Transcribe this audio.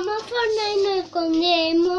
అమ్మ ఫోన్ అయినా కొందేమో